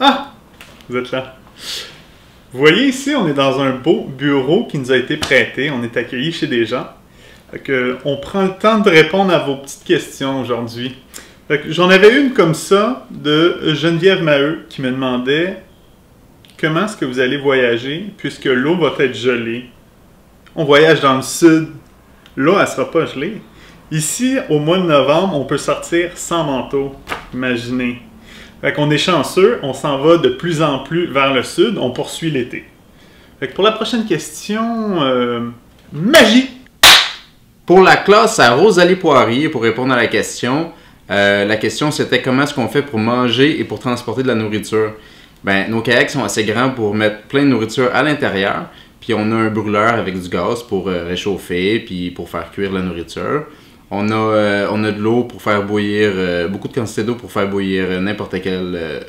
Ah! Vous êtes là. Vous voyez ici, on est dans un beau bureau qui nous a été prêté. On est accueilli chez des gens. Que, on prend le temps de répondre à vos petites questions aujourd'hui. J'en avais une comme ça de Geneviève Maheu qui me demandait comment est-ce que vous allez voyager puisque l'eau va être gelée? On voyage dans le sud. L'eau, elle sera pas gelée. Ici, au mois de novembre, on peut sortir sans manteau. Imaginez. Fait qu'on est chanceux, on s'en va de plus en plus vers le sud, on poursuit l'été. Fait que pour la prochaine question, euh, magie! Pour la classe à Rosalie Poirier, pour répondre à la question, euh, la question c'était comment est-ce qu'on fait pour manger et pour transporter de la nourriture? Ben, nos kayaks sont assez grands pour mettre plein de nourriture à l'intérieur, puis on a un brûleur avec du gaz pour euh, réchauffer, puis pour faire cuire la nourriture. On a, euh, on a de l'eau pour faire bouillir, euh, beaucoup de quantité d'eau pour faire bouillir euh, n'importe euh,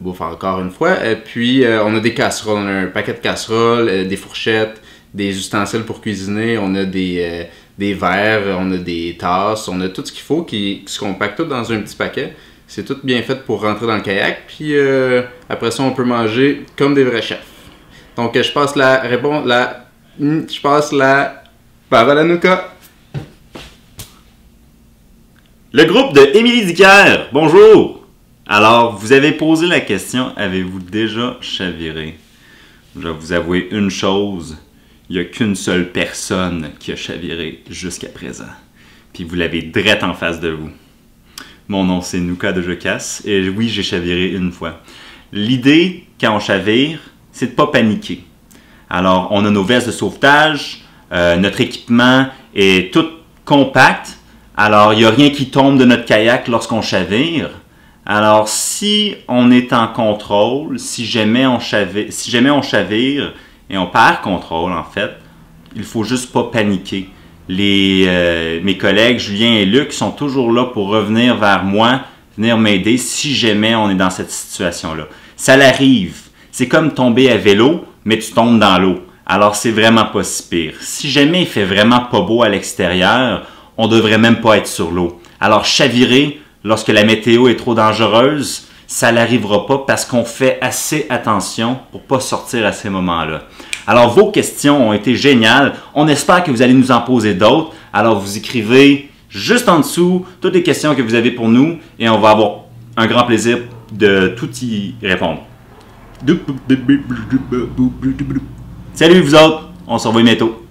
bouffe encore une fois. Et puis on a des casseroles, on a un paquet de casseroles, des fourchettes, des ustensiles pour cuisiner, on a des, verres, on a des tasses, on a tout ce qu'il faut qui, se compacte tout dans un petit paquet. C'est tout bien fait pour rentrer dans le kayak. Puis après ça, on peut manger comme des vrais chefs. Donc je passe la réponse, la, je passe la Nuka. Le groupe de Émilie Dicker, bonjour! Alors, vous avez posé la question, avez-vous déjà chaviré? Je vais vous avouer une chose, il n'y a qu'une seule personne qui a chaviré jusqu'à présent. Puis vous l'avez drette en face de vous. Mon nom c'est Nuka de Jocasse, et oui, j'ai chaviré une fois. L'idée, quand on chavire, c'est de pas paniquer. Alors, on a nos vestes de sauvetage, euh, notre équipement est tout compact, alors, il n'y a rien qui tombe de notre kayak lorsqu'on chavire. Alors, si on est en contrôle, si jamais on chavire, si jamais on chavire et on perd contrôle, en fait, il faut juste pas paniquer. Euh, mes collègues Julien et Luc sont toujours là pour revenir vers moi, venir m'aider si jamais on est dans cette situation-là. Ça l'arrive. C'est comme tomber à vélo, mais tu tombes dans l'eau. Alors, c'est vraiment pas si pire. Si jamais il fait vraiment pas beau à l'extérieur, on devrait même pas être sur l'eau. Alors chavirer lorsque la météo est trop dangereuse, ça n'arrivera pas parce qu'on fait assez attention pour pas sortir à ces moments-là. Alors vos questions ont été géniales. On espère que vous allez nous en poser d'autres. Alors vous écrivez juste en dessous toutes les questions que vous avez pour nous et on va avoir un grand plaisir de tout y répondre. Salut vous autres, on se revoit bientôt.